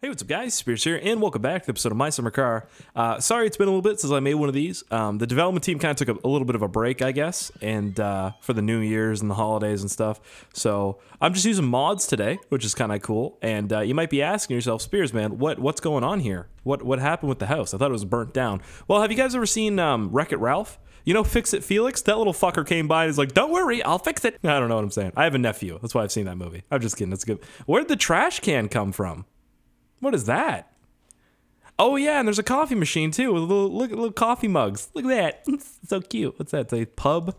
Hey, what's up, guys? Speirs here, and welcome back to the episode of My Summer Car. Uh, sorry, it's been a little bit since I made one of these. Um, the development team kind of took a, a, little bit of a break, I guess, and uh, for the New Year's and the holidays and stuff. So I'm just using mods today, which is kind of cool. And uh, you might be asking yourself, Speirs, man, what what's going on here? What what happened with the house? I thought it was burnt down. Well, have you guys ever seen um, Wreck It Ralph? You know, Fix It Felix? That little fucker came by and is like, don't worry, I'll fix it. I don't know what I'm saying. I have a nephew. That's why I've seen that movie. I'm just kidding. That's good. Where'd the trash can come from? What is that? Oh yeah, and there's a coffee machine too with little look little coffee mugs. Look at that. so cute. What's that? It's a pub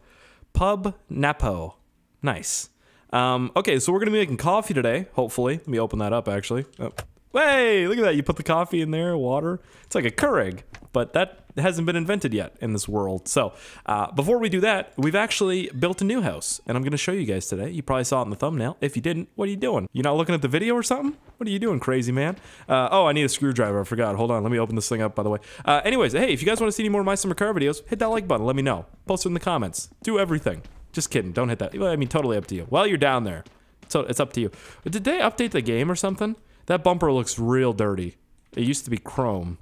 pub Nappo. Nice. Um, okay, so we're gonna be making coffee today, hopefully. Let me open that up actually. Oh. Hey, look at that. You put the coffee in there, water. It's like a Keurig, but that hasn't been invented yet in this world. So, uh, before we do that, we've actually built a new house, and I'm going to show you guys today. You probably saw it in the thumbnail. If you didn't, what are you doing? You not looking at the video or something? What are you doing, crazy man? Uh, oh, I need a screwdriver. I forgot. Hold on. Let me open this thing up, by the way. Uh, anyways, hey, if you guys want to see any more of My Summer Car videos, hit that like button. Let me know. Post it in the comments. Do everything. Just kidding. Don't hit that. I mean, totally up to you. While you're down there, so it's up to you. Did they update the game or something? That bumper looks real dirty. It used to be chrome.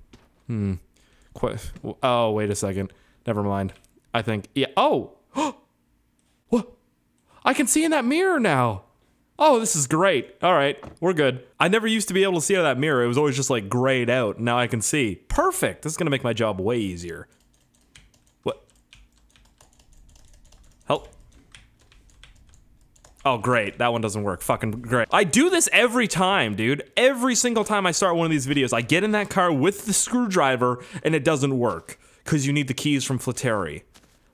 Hmm. Oh, wait a second. Never mind. I think, yeah. Oh! what? I can see in that mirror now. Oh, this is great. All right, we're good. I never used to be able to see out of that mirror. It was always just like grayed out. Now I can see. Perfect. This is gonna make my job way easier. What? Help. Oh, great. That one doesn't work. Fucking great. I do this every time, dude. Every single time I start one of these videos, I get in that car with the screwdriver and it doesn't work because you need the keys from Fleetari.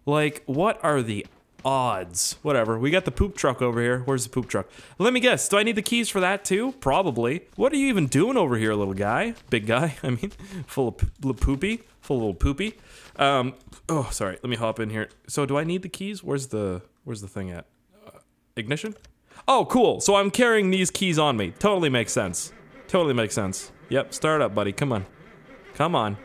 Like, what are the odds? Whatever. We got the poop truck over here. Where's the poop truck? Let me guess. Do I need the keys for that too? Probably. What are you even doing over here, little guy? Big guy, I mean. Full of poopy. Full of little poopy. Um, oh, sorry. Let me hop in here. So do I need the keys? Where's the, where's the thing at? Ignition? Oh, cool. So I'm carrying these keys on me. Totally makes sense. Totally makes sense. Yep, start up, buddy. Come on. Come on.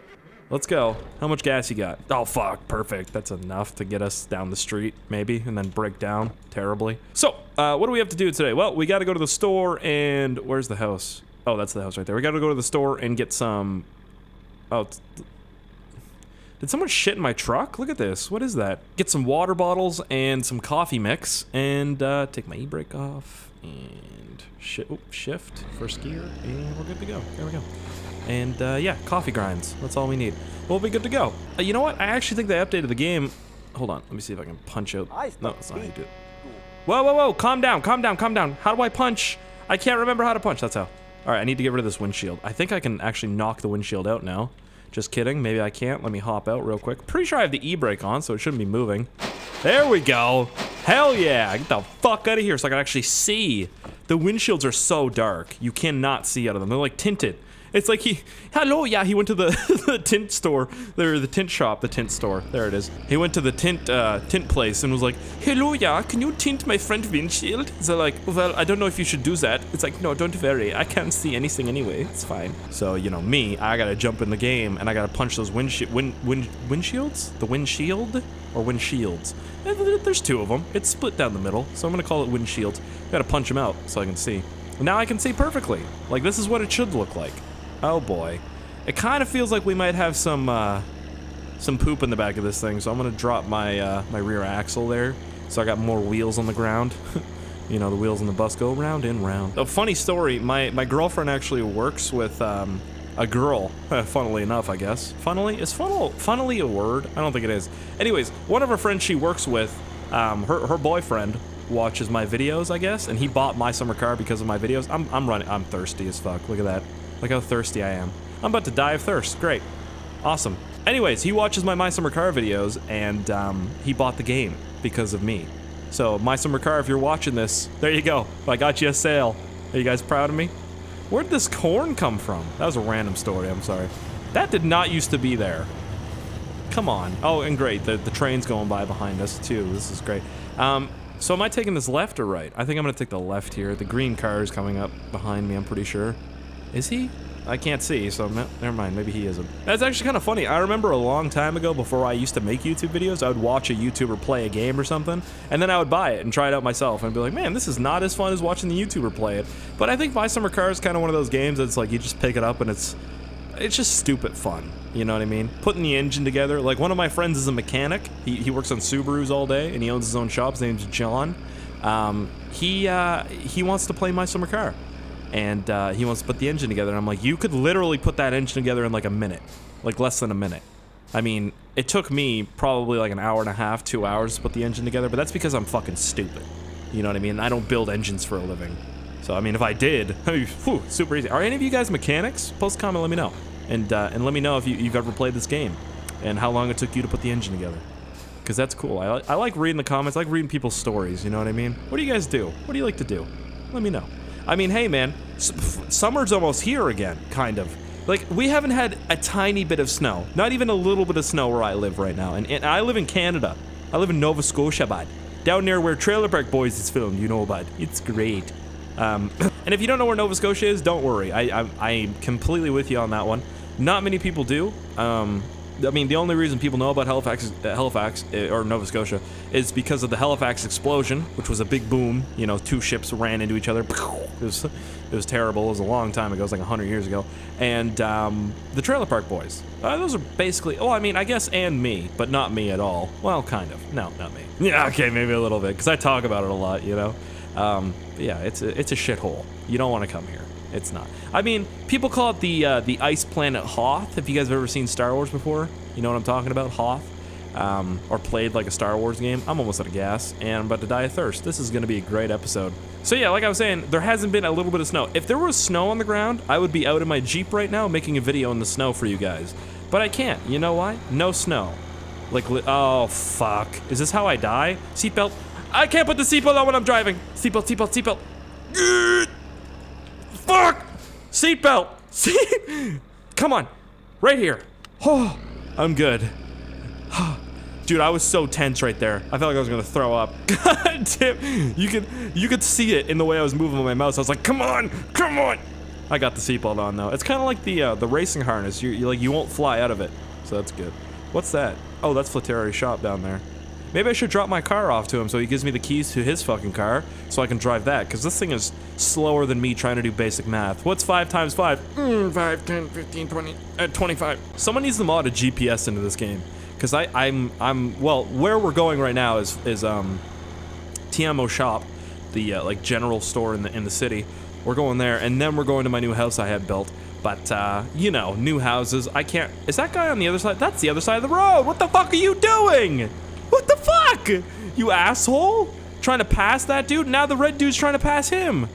Let's go. How much gas you got? Oh, fuck. Perfect. That's enough to get us down the street, maybe, and then break down terribly. So, uh, what do we have to do today? Well, we got to go to the store and... Where's the house? Oh, that's the house right there. We got to go to the store and get some... Oh, did someone shit in my truck? Look at this. What is that? Get some water bottles and some coffee mix and uh, take my e-brake off and shi oh, shift first gear and we're good to go. There we go. And uh, yeah, coffee grinds. That's all we need. We'll be good to go. Uh, you know what? I actually think they updated the game. Hold on. Let me see if I can punch out. No, that's not how you do it. Whoa, whoa, whoa. Calm down. Calm down. Calm down. How do I punch? I can't remember how to punch. That's how. All right, I need to get rid of this windshield. I think I can actually knock the windshield out now. Just kidding. Maybe I can't. Let me hop out real quick. Pretty sure I have the e-brake on, so it shouldn't be moving. There we go. Hell yeah. Get the fuck out of here so I can actually see. The windshields are so dark. You cannot see out of them. They're like tinted. It's like he, hello, yeah, he went to the, the tint store, or the tint shop, the tint store. There it is. He went to the tint uh, tint place and was like, hello, yeah, can you tint my friend windshield? They're like, well, I don't know if you should do that. It's like, no, don't worry. I can't see anything anyway. It's fine. So, you know, me, I gotta jump in the game and I gotta punch those windshield, wind, wind, windshields? The windshield? Or windshields? Eh, there's two of them. It's split down the middle, so I'm gonna call it windshield. Gotta punch them out so I can see. Now I can see perfectly. Like, this is what it should look like. Oh boy. It kind of feels like we might have some, uh, some poop in the back of this thing, so I'm gonna drop my, uh, my rear axle there, so I got more wheels on the ground. you know, the wheels on the bus go round and round. A funny story, my, my girlfriend actually works with, um, a girl, funnily enough, I guess. Funnily? Is funnel, funnily a word? I don't think it is. Anyways, one of her friends she works with, um, her, her boyfriend watches my videos, I guess, and he bought my summer car because of my videos. I'm, I'm running, I'm thirsty as fuck, look at that. Look how thirsty I am. I'm about to die of thirst. Great. Awesome. Anyways, he watches my My Summer Car videos, and um, he bought the game because of me. So, My Summer Car, if you're watching this, there you go. I got you a sale. Are you guys proud of me? Where'd this corn come from? That was a random story, I'm sorry. That did not used to be there. Come on. Oh, and great, the, the train's going by behind us, too. This is great. Um, so am I taking this left or right? I think I'm gonna take the left here. The green car is coming up behind me, I'm pretty sure. Is he? I can't see, so no, never mind. Maybe he isn't. That's actually kind of funny. I remember a long time ago, before I used to make YouTube videos, I would watch a YouTuber play a game or something, and then I would buy it and try it out myself, and be like, man, this is not as fun as watching the YouTuber play it. But I think My Summer Car is kind of one of those games that's like you just pick it up and it's it's just stupid fun. You know what I mean? Putting the engine together. Like one of my friends is a mechanic. He, he works on Subarus all day, and he owns his own shop. His name's John. Um, he uh, he wants to play My Summer Car, and uh, he wants to put the engine together. And I'm like, you could literally put that engine together in like a minute, like less than a minute. I mean, it took me probably like an hour and a half, two hours to put the engine together, but that's because I'm fucking stupid. You know what I mean? I don't build engines for a living. So, I mean, if I did, whew, super easy. Are any of you guys mechanics? Post comment, let me know. And, uh, and let me know if you, you've ever played this game and how long it took you to put the engine together. Because that's cool. I, I like reading the comments. I like reading people's stories, you know what I mean? What do you guys do? What do you like to do? Let me know. I mean, hey, man, summer's almost here again, kind of. Like, we haven't had a tiny bit of snow. Not even a little bit of snow where I live right now. And, and I live in Canada. I live in Nova Scotia, bud. Down near where Trailer Park Boys is filmed, you know, bud. It's great. Um, and if you don't know where Nova Scotia is, don't worry. I, I, I'm completely with you on that one. Not many people do. Um, I mean, the only reason people know about Halifax, uh, Halifax uh, or Nova Scotia is because of the Halifax explosion, which was a big boom. You know, two ships ran into each other. It was, it was terrible. It was a long time ago. It was like 100 years ago. And um, the Trailer Park Boys. Uh, those are basically, oh, I mean, I guess and me, but not me at all. Well, kind of. No, not me. Yeah, okay, maybe a little bit, because I talk about it a lot, you know? Um, yeah, it's a, it's a shithole. You don't want to come here. It's not. I mean, people call it the uh, the ice planet Hoth. If you guys have ever seen Star Wars before, you know what I'm talking about, Hoth, um, or played like a Star Wars game. I'm almost out of gas, and I'm about to die of thirst. This is going to be a great episode. So yeah, like I was saying, there hasn't been a little bit of snow. If there was snow on the ground, I would be out in my Jeep right now making a video in the snow for you guys. But I can't. You know why? No snow. Like, oh fuck. Is this how I die? Seatbelt. I can't put the seatbelt on when I'm driving. Seatbelt, seatbelt, seatbelt. Fuck! Seatbelt! See? Come on. Right here. Oh, I'm good. Dude, I was so tense right there. I felt like I was gonna throw up. God damn. You could you could see it in the way I was moving my mouse. I was like, come on, come on. I got the seatbelt on though. It's kind of like the uh, the racing harness. You, you like you won't fly out of it, so that's good. What's that? Oh, that's Fleetari's shop down there. Maybe I should drop my car off to him so he gives me the keys to his fucking car so I can drive that, because this thing is slower than me trying to do basic math. What's 5 times 5? Mm, 5, 10, 15, 20, uh, 25. Someone needs to mod a GPS into this game, because I'm, I'm, well, where we're going right now is, is um, Teimo Shop, the, uh, like, general store in the, in the city. We're going there, and then we're going to my new house I had built. But, uh, you know, new houses, I can't... Is that guy on the other side? That's the other side of the road! What the fuck are you doing? What the fuck? You asshole? Trying to pass that dude? Now the red dude's trying to pass him.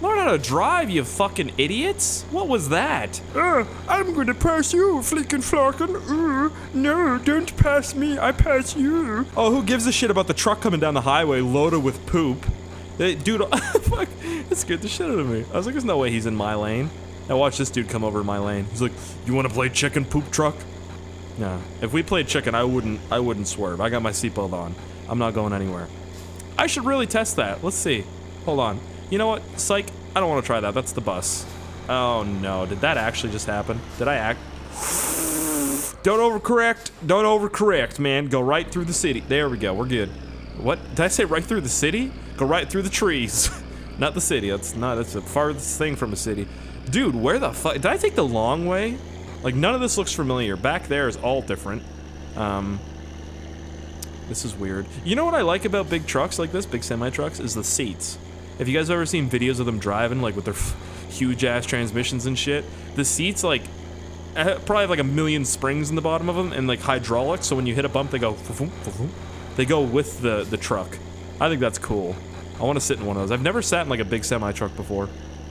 Learn how to drive, you fucking idiots. What was that? Uh, I'm gonna pass you, flickin' flockin'. Uh, no, don't pass me, I pass you. Oh, who gives a shit about the truck coming down the highway loaded with poop? Dude, fuck, that scared the shit out of me. I was like, there's no way he's in my lane. Now watch this dude come over my lane. He's like, you wanna play chicken poop truck? Yeah. If we played chicken, I wouldn't I wouldn't swerve. I got my seatbelt on. I'm not going anywhere. I should really test that. Let's see. Hold on. You know what? Psych. I don't want to try that. That's the bus. Oh no. Did that actually just happen? Did I act? Don't overcorrect. Don't overcorrect, man. Go right through the city. There we go. We're good. What? Did I say right through the city? Go right through the trees. not the city. That's not, that's the farthest thing from a city. Dude, where the fuck? Did I take the long way? Like, none of this looks familiar. Back there is all different. Um, this is weird. You know what I like about big trucks like this, big semi-trucks, is the seats. If you guys have ever seen videos of them driving, like, with their huge-ass transmissions and shit? The seats, like, eh, probably have, like, a million springs in the bottom of them and, like, hydraulics, so when you hit a bump, they go... They go with the, the truck. I think that's cool. I want to sit in one of those. I've never sat in, like, a big semi-truck before.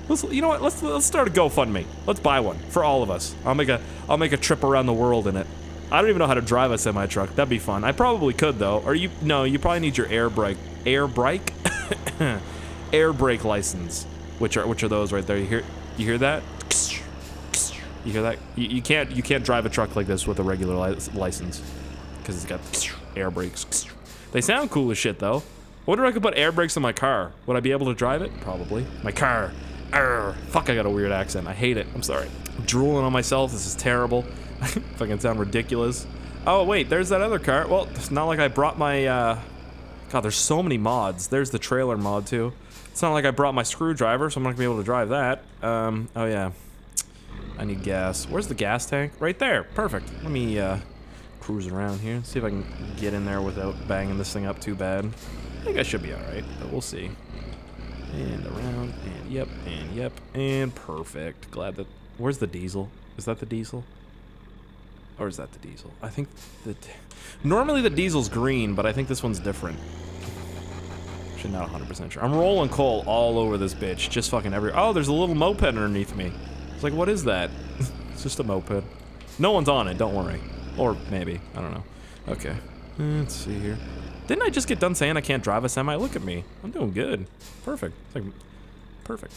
Let's, you know what? Let's let's start a GoFundMe. Let's buy one for all of us. I'll make a I'll make a trip around the world in it. I don't even know how to drive a semi truck. That'd be fun. I probably could though. Or you no, you probably need your air brake air brake air brake license. Which are which are those right there? You hear you hear that? You hear that? You, you can't you can't drive a truck like this with a regular li license because it's got air brakes. They sound cool as shit though. I wonder if I could put air brakes on my car. Would I be able to drive it? Probably. My car Arr, fuck, I got a weird accent. I hate it. I'm sorry. I'm drooling on myself. This is terrible. Fucking sound ridiculous. Oh, wait, there's that other car. Well, it's not like I brought my, uh... God, there's so many mods. There's the trailer mod, too. It's not like I brought my screwdriver, so I'm not gonna be able to drive that. Um, oh yeah. I need gas. Where's the gas tank? Right there. Perfect. Let me, uh, cruise around here. See if I can get in there without banging this thing up too bad. I think I should be alright, but we'll see. And around, and yep, and yep, and perfect. Glad that... Where's the diesel? Is that the diesel? Or is that the diesel? I think the... Normally the diesel's green, but I think this one's different. Actually, not 100% sure. I'm rolling coal all over this bitch. Just fucking every... Oh, there's a little moped underneath me. It's like, what is that? it's just a moped. No one's on it, don't worry. Or maybe. I don't know. Okay. Let's see here. Didn't I just get done saying I can't drive a semi? Look at me. I'm doing good. Perfect. It's like, perfect.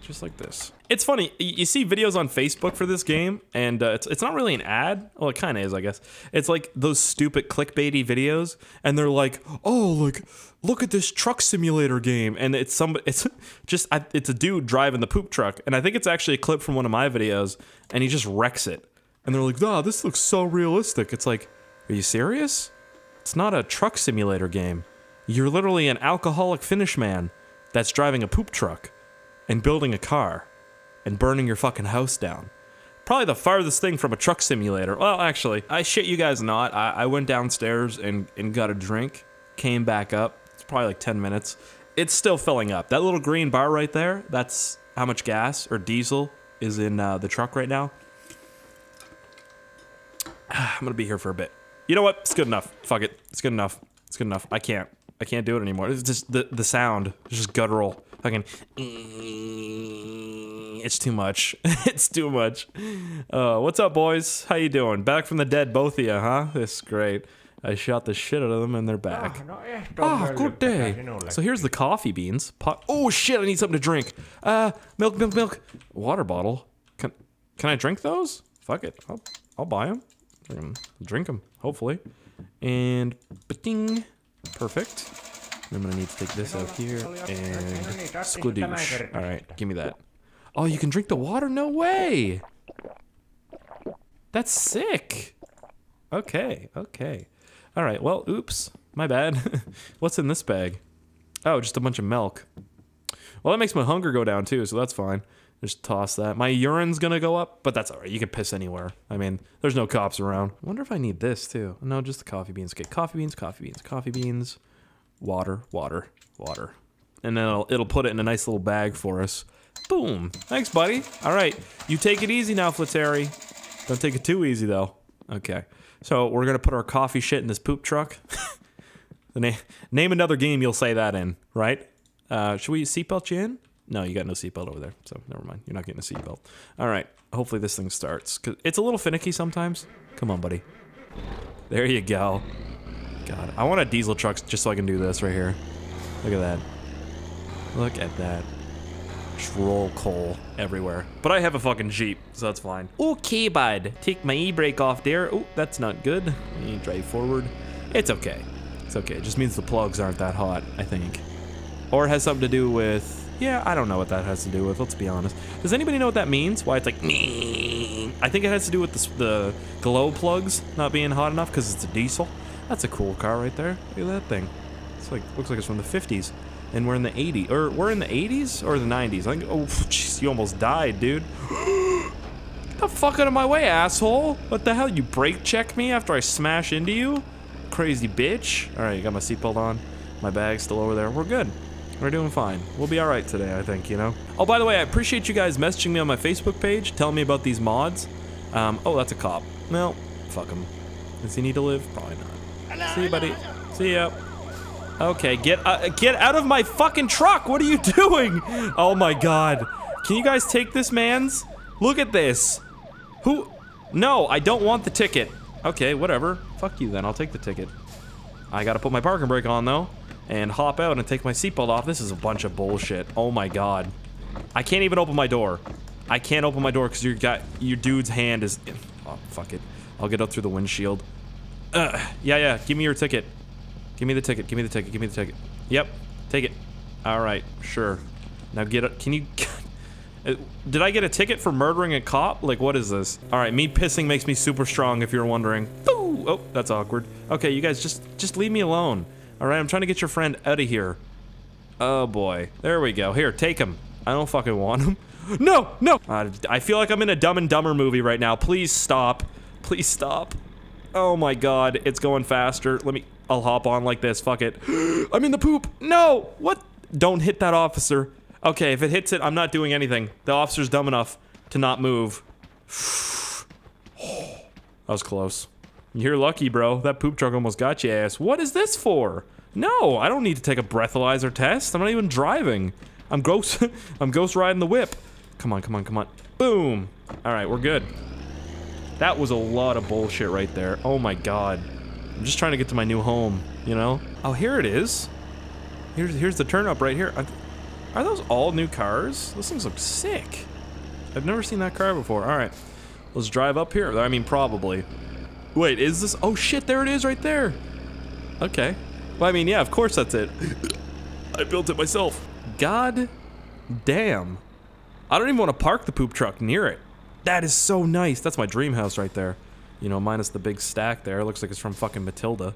Just like this. It's funny. You see videos on Facebook for this game, and uh, it's, it's not really an ad. Well, it kind of is, I guess. It's like those stupid clickbaity videos, and they're like, oh, like, look at this truck simulator game. And it's some, it's just, it's a dude driving the poop truck. And I think it's actually a clip from one of my videos, and he just wrecks it. And they're like, ah, this looks so realistic. It's like, are you serious? It's not a truck simulator game. You're literally an alcoholic Finnish man that's driving a poop truck and building a car and burning your fucking house down. Probably the farthest thing from a truck simulator. Well, actually, I shit you guys not. I, I went downstairs and, and got a drink, came back up. It's probably like 10 minutes. It's still filling up. That little green bar right there, that's how much gas or diesel is in uh, the truck right now. I'm gonna be here for a bit. You know what? It's good enough. Fuck it. It's good enough. It's good enough. I can't. I can't do it anymore. It's just the the sound. It's just guttural. Fucking. It's too much. it's too much. Uh, what's up, boys? How you doing? Back from the dead, both of you, huh? This is great. I shot the shit out of them and they're back. Ah, good day. So here's the coffee beans. Pot. Oh shit! I need something to drink. Uh, milk, milk, milk. Water bottle. Can can I drink those? Fuck it. I'll I'll buy them. Drink them, hopefully. And ding, perfect. I'm gonna need to take this out here and skadoosh. All right, give me that. Oh, you can drink the water? No way. That's sick. Okay, okay. All right, well, oops, my bad. What's in this bag? Oh, just a bunch of milk. Well, that makes my hunger go down too, so that's fine. Just toss that. My urine's gonna go up, but that's alright. You can piss anywhere. I mean, there's no cops around. I wonder if I need this too. No, just the coffee beans. Okay, coffee beans, coffee beans, coffee beans, water, water, water. And then it'll, it'll put it in a nice little bag for us. Boom. Thanks, buddy. All right. You take it easy now, Flattery. Don't take it too easy, though. Okay. So we're going to put our coffee shit in this poop truck. name, name another game you'll say that in, right? Uh, should we seatbelt you in? No, you got no seatbelt over there, so never mind. You're not getting a seatbelt. All right. Hopefully this thing starts. Cause it's a little finicky sometimes. Come on, buddy. There you go. God, I want a diesel truck just so I can do this right here. Look at that. Look at that. Just roll coal everywhere. But I have a fucking Jeep, so that's fine. Okay, bud. Take my e-brake off there. Oh, that's not good. Drive forward. It's okay. It's okay. It just means the plugs aren't that hot, I think. Or it has something to do with yeah, I don't know what that has to do with, let's be honest. Does anybody know what that means? Why it's like, me? I think it has to do with the, the glow plugs not being hot enough because it's a diesel. That's a cool car right there. Look at that thing. It's like, looks like it's from the 50s. And we're in the 80s, or we're in the 80s or the 90s. I think, oh, jeez, you almost died, dude. Get the fuck out of my way, asshole. What the hell, you brake check me after I smash into you? Crazy bitch. All right, you got my seatbelt on. My bag's still over there. We're good. We're doing fine. We'll be alright today, I think, you know? Oh, by the way, I appreciate you guys messaging me on my Facebook page, telling me about these mods. Um, oh, that's a cop. Well, fuck him. Does he need to live? Probably not. See you, buddy. See ya. Okay, get uh, get out of my fucking truck! What are you doing? Oh my god. Can you guys take this man's? Look at this. Who? No, I don't want the ticket. Okay, whatever. Fuck you then, I'll take the ticket. I gotta put my parking brake on though and hop out and take my seatbelt off. This is a bunch of bullshit. Oh my god. I can't even open my door. I can't open my door because your got your dude's hand is. Oh fuck it. I'll get up through the windshield. Uh, yeah, yeah. Give me your ticket. Give me the ticket. Give me the ticket. Give me the ticket. Yep. Take it. All right. Sure. Now get up. Can you? Uh, Did I get a ticket for murdering a cop? Like, what is this? All right, me pissing makes me super strong, if you're wondering. Oh, that's awkward. Okay, you guys, just just leave me alone. All right, I'm trying to get your friend out of here. Oh boy, there we go. Here, take him. I don't fucking want him. No, no. Uh, I feel like I'm in a Dumb and Dumber movie right now. Please stop. Please stop. Oh my god, it's going faster. Let me. I'll hop on like this. Fuck it. I'm in the poop. No. What? Don't hit that officer. Okay, if it hits it, I'm not doing anything. The officer's dumb enough to not move. that was close. You're lucky, bro. That poop truck almost got your ass. What is this for? No, I don't need to take a breathalyzer test. I'm not even driving. I'm ghost. I'm ghost riding the whip. Come on, come on, come on. Boom. All right, we're good. That was a lot of bullshit right there. Oh my god. I'm just trying to get to my new home, you know? Oh, here it is. Here's here's the turn up right here. Are, are those all new cars? Those things look sick. I've never seen that car before. All right. Let's drive up here. I mean, probably. Wait, is this? Oh shit, there it is right there. Okay. Well, I mean, yeah, of course that's it. I built it myself. God damn. I don't even want to park the poop truck near it. That is so nice. That's my dream house right there. You know, minus the big stack there. It looks like it's from fucking Matilda.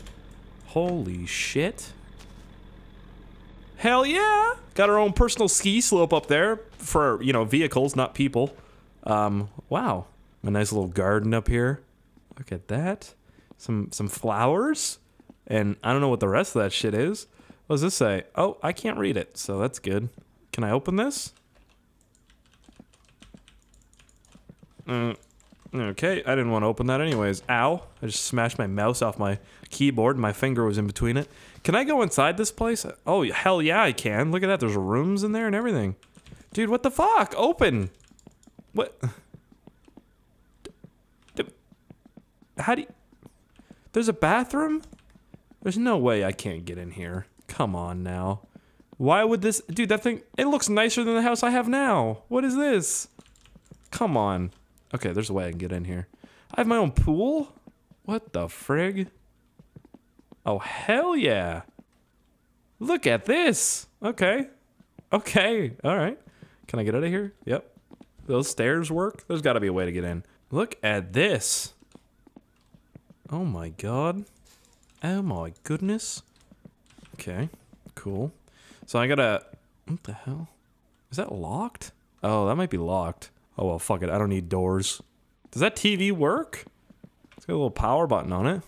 Holy shit. Hell yeah! Got our own personal ski slope up there for, you know, vehicles, not people. Um, wow. A nice little garden up here. Look at that. Some some flowers. And I don't know what the rest of that shit is. What does this say? Oh, I can't read it, so that's good. Can I open this? Mm, okay, I didn't want to open that anyways. Ow. I just smashed my mouse off my keyboard my finger was in between it. Can I go inside this place? Oh, hell yeah, I can. Look at that. There's rooms in there and everything. Dude, what the fuck? Open. What? How do you... There's a bathroom? There's no way I can't get in here. Come on now. Why would this... Dude, that thing... It looks nicer than the house I have now. What is this? Come on. Okay, there's a way I can get in here. I have my own pool? What the frig? Oh, hell yeah. Look at this. Okay. Okay. All right. Can I get out of here? Yep. Those stairs work? There's got to be a way to get in. Look at this. Oh my god. Oh my goodness. Okay. Cool. So I gotta... What the hell? Is that locked? Oh, that might be locked. Oh well, fuck it. I don't need doors. Does that TV work? It's got a little power button on it.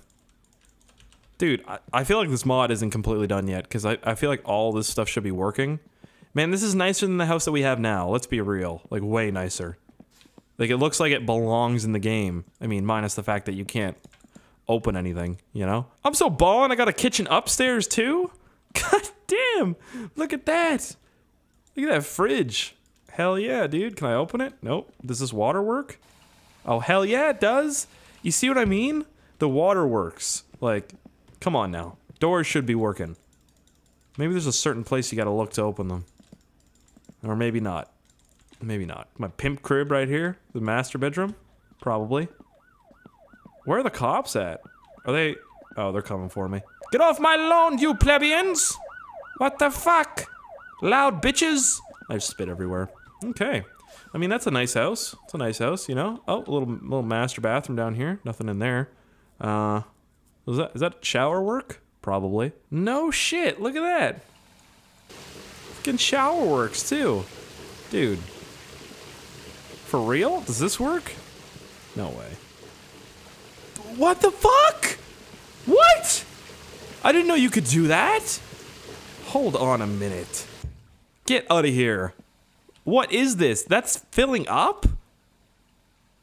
Dude, I, I feel like this mod isn't completely done yet, because I, I feel like all this stuff should be working. Man, this is nicer than the house that we have now. Let's be real. Like, way nicer. Like, it looks like it belongs in the game. I mean, minus the fact that you can't open anything, you know? I'm so ballin', I got a kitchen upstairs, too? God damn! Look at that! Look at that fridge. Hell yeah, dude. Can I open it? Nope. Does this water work? Oh, hell yeah, it does. You see what I mean? The water works. Like, come on now. Doors should be working. Maybe there's a certain place you gotta look to open them. Or maybe not. Maybe not. My pimp crib right here. The master bedroom. Probably. Where are the cops at? Are they... Oh, they're coming for me. Get off my lawn, you plebeians! What the fuck? Loud bitches! I just spit everywhere. Okay. I mean, that's a nice house. It's a nice house, you know? Oh, a little little master bathroom down here. Nothing in there. Uh, is that, is that shower work? Probably. No shit, look at that. Fucking shower works, too. Dude. For real? Does this work? No way. What the fuck? What? I didn't know you could do that. Hold on a minute. Get out of here. What is this? That's filling up?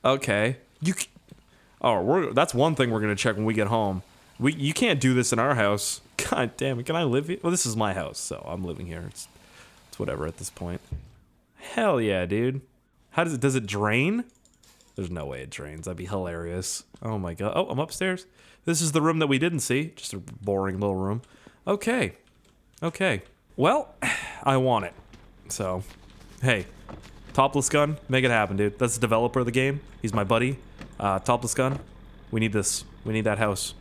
Okay. You Oh, that's one thing we're going to check when we get home. We you can't do this in our house. God damn it. Can I live here? Well, this is my house, so I'm living here. It's it's whatever at this point. Hell yeah, dude. How does it does it drain? There's no way it drains. That'd be hilarious. Oh my god. Oh, I'm upstairs. This is the room that we didn't see. Just a boring little room. Okay. Okay. Well, I want it. So, hey, Toplessgun, make it happen, dude. That's the developer of the game. He's my buddy. Uh, Toplessgun, we need this. We need that house.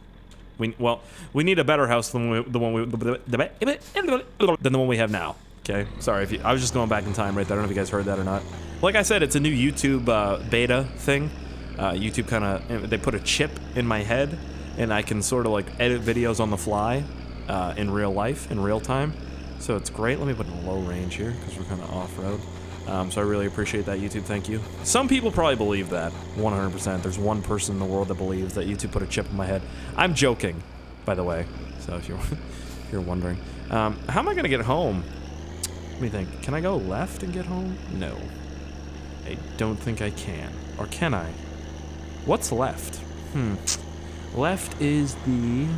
We well, we need a better house than we, the one we than the one we have now. Okay, sorry if you. I was just going back in time right there. I don't know if you guys heard that or not. Like I said, it's a new YouTube uh, beta thing. Uh, YouTube kind of they put a chip in my head, and I can sort of like edit videos on the fly uh, in real life, in real time. So it's great. Let me put in a low range here because we're kind of off road. Um, so I really appreciate that, YouTube. Thank you. Some people probably believe that 100%. There's one person in the world that believes that YouTube put a chip in my head. I'm joking, by the way. So if you're if you're wondering, um, how am I gonna get home? Let me think. Can I go left and get home? No. I don't think I can. Or can I? What's left? Hmm. Left is the.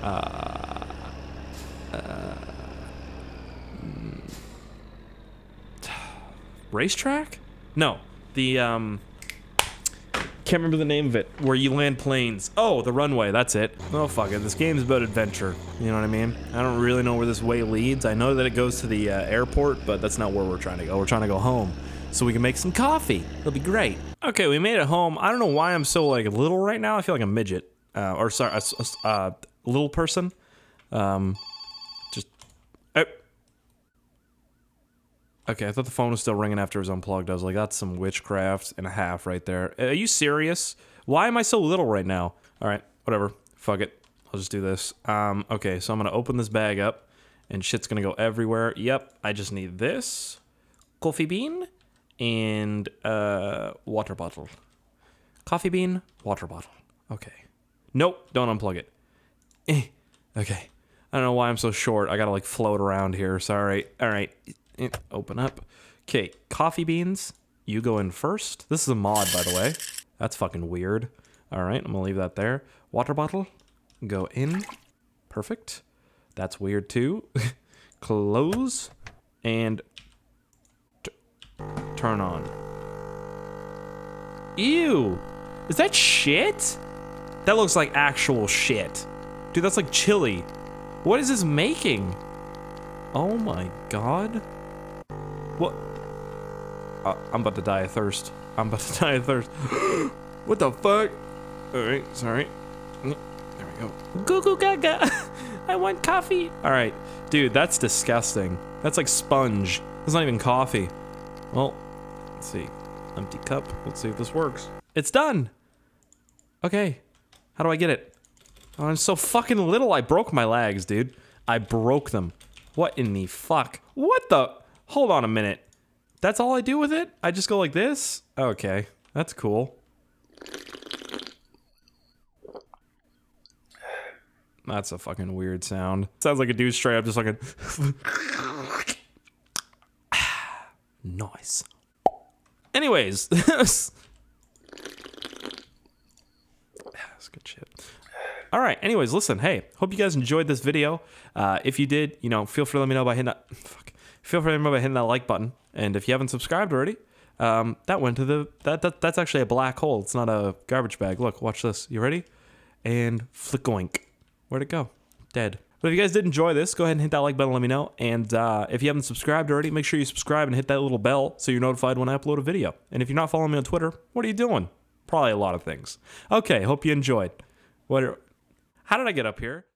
Uh. Uh. mm, Racetrack? No. The, um. Can't remember the name of it. Where you land planes. Oh, the runway. That's it. Oh, fuck it. This game's about adventure. You know what I mean? I don't really know where this way leads. I know that it goes to the uh, airport, but that's not where we're trying to go. We're trying to go home so we can make some coffee. It'll be great. Okay, we made it home. I don't know why I'm so like little right now. I feel like a midget, uh, or sorry, a uh, little person. Um, just. Oh. Okay, I thought the phone was still ringing after it was unplugged. I was like, that's some witchcraft and a half right there. Are you serious? Why am I so little right now? All right, whatever. Fuck it. I'll just do this. Um, okay, so I'm gonna open this bag up, and shit's gonna go everywhere. Yep, I just need this coffee bean and uh, water bottle. Coffee bean, water bottle. Okay. Nope, don't unplug it. Eh. Okay. I don't know why I'm so short. I gotta like float around here. Sorry. All right. Open up. Okay. Coffee beans. You go in first. This is a mod, by the way. That's fucking weird. All right. I'm gonna leave that there. Water bottle. Go in. Perfect. That's weird too. Close and turn on. Ew. Is that shit? That looks like actual shit. Dude, that's like chili. What is this making? Oh my god. What? Uh, I'm about to die of thirst. I'm about to die of thirst. what the fuck? Alright, sorry. There we go. Goo goo gaga. I want coffee. Alright. Dude, that's disgusting. That's like sponge. That's not even coffee. Well, let's see. Empty cup. Let's see if this works. It's done. Okay. How do I get it? Oh, I'm so fucking little. I broke my legs, dude. I broke them. What in the fuck? What the? Hold on a minute. That's all I do with it? I just go like this? Okay. That's cool. That's a fucking weird sound. Sounds like a dude straight up just fucking. nice. Anyways, that's good shit. All right. Anyways, listen. Hey, hope you guys enjoyed this video. Uh, if you did, you know, feel free to let me know by hitting that. Fuck. Feel free to by hitting that like button. And if you haven't subscribed already, um, that went to the that, that that's actually a black hole. It's not a garbage bag. Look, watch this. You ready? And flickoink. Where'd it go? Dead. But if you guys did enjoy this, go ahead and hit that like button. Let me know. And uh, if you haven't subscribed already, make sure you subscribe and hit that little bell so you're notified when I upload a video. And if you're not following me on Twitter, what are you doing? Probably a lot of things. Okay. Hope you enjoyed. What? Are, how did I get up here?